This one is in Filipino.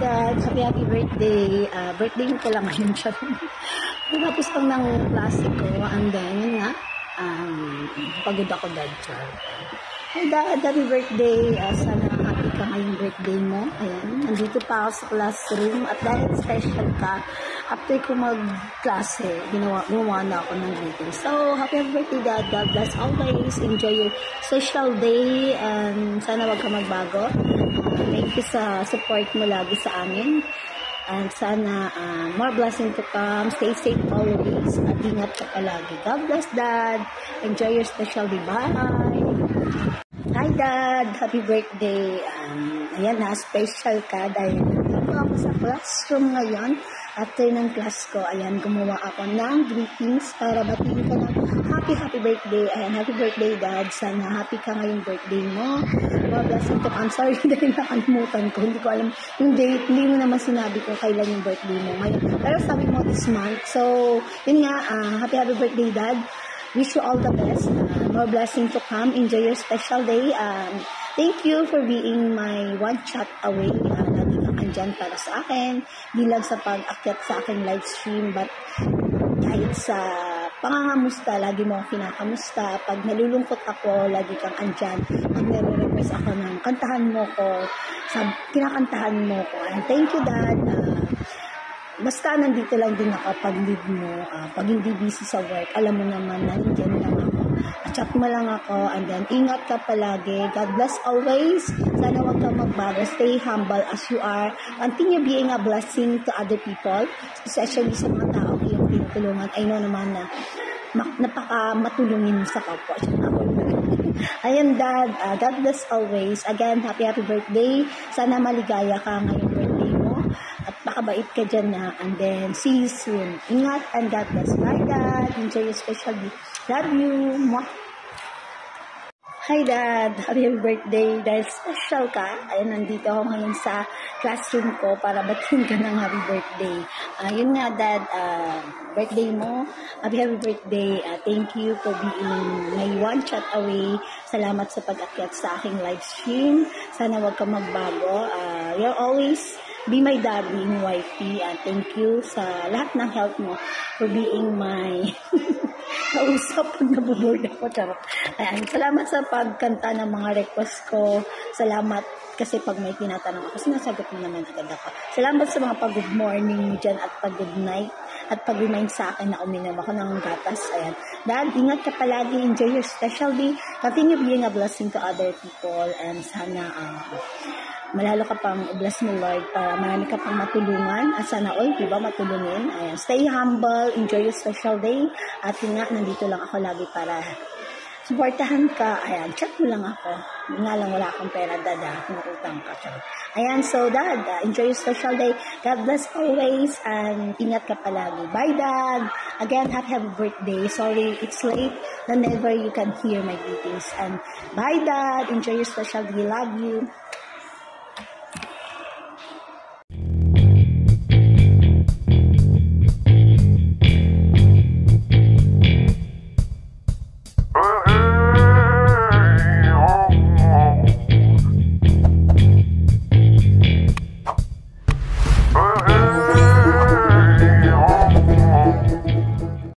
God. Happy, happy birthday. Uh, birthday ko lang ngayon. Tinapos lang ng klase ko. And then, yun nga, um, pagod ako, Dad. Char. Hey, Dad, happy birthday. Uh, sana ka ngayong birthday mo. Ayan, nandito pa ako sa classroom at dahil special ka, after ko mag-klase, ginawa, gumawa na ako ng greeting. So, happy birthday dad. God bless always. Enjoy your social day and sana wag ka magbago. Uh, thank you sa support mo lagi sa amin. And sana uh, more blessing to come. Stay safe always. At ingat ka palagi. God bless, Dad. Enjoy your special day. Bye. Dad. Happy birthday. Um, ayan na, special ka dahil nandito ako sa classroom ngayon. After ng class ko, ayan, gumawa ako ng greetings para batiin ka ng happy, happy birthday. Ayan, happy birthday, Dad. Sana happy ka ngayong birthday mo. More blessing to come. Sorry dahil nakalimutan ko. Hindi ko alam yung date. Hindi mo naman sinabi ko kailan yung birthday mo ngayon. Pero sabi mo this month. So, yun nga, uh, happy, happy birthday, Dad. Wish you all the best. Uh, more blessing to come. Enjoy your special day. Um, thank you for being my one chat away. Uh, lagi kang andyan para sa akin. Di lang sa pag-akyat sa aking live stream, but kahit sa pangangamusta, lagi mo ako kinakamusta. Pag nalulungkot ako, lagi kang andyan. Pag nare-request ako ng kantahan mo ko, sa kinakantahan mo ko. And thank you, Dad. Uh, basta nandito lang din ako pag leave mo, uh, pag hindi busy sa work, alam mo naman na nandiyan lang ako. Chat mo lang ako and then ingat ka palagi. God bless always. Sana wag kang magbago. Stay humble as you are. Continue being a blessing to other people, especially sa mga tao iyong tinutulungan. I know naman na napaka matulungin sa kapwa. Ayan, Dad. Uh, God bless always. Again, happy, happy birthday. Sana maligaya ka ngayong birthday mo. At makabait ka dyan na. And then, see you soon. Ingat and God bless. Bye, Dad. Enjoy your special day. Love you. Mwah. Hi, Dad. Happy birthday. Dahil special ka, ayun, nandito ako ngayon sa classroom ko para batin ka ng happy birthday. Uh, yun nga, Dad, uh, birthday mo. Happy, happy birthday. Uh, thank you for being my one chat away. Salamat sa pag-akyat sa aking live stream. Sana wag ka magbago. Uh, you're always be my darling wifey. Uh, thank you sa lahat ng help mo for being my kausap pag nabuboard ako. Charot. Ayan, salamat sa pagkanta ng mga request ko. Salamat kasi pag may tinatanong ako, sinasagot mo naman agad ako. Salamat sa mga pag-good morning dyan at pag-good night at pag-remind sa akin na uminom ako ng gatas. Ayan. Dad, ingat ka palagi. Enjoy your special day. Continue being a blessing to other people and sana uh, malalo ka pang bless mo Lord para marami ka pang matulungan at sana all, di ba, matulungin. Ayan. Stay humble, enjoy your special day at nga, nandito lang ako lagi para supportahan ka. Ayan, chat mo lang ako. Nga lang wala akong pera, dada. Kung utang ka. Charot. Ayan, so dad, uh, enjoy your special day. God bless always and ingat ka palagi. Bye, dad. Again, happy, happy birthday. Sorry, it's late. Whenever you can hear my greetings. And bye, dad. Enjoy your special day. Love you.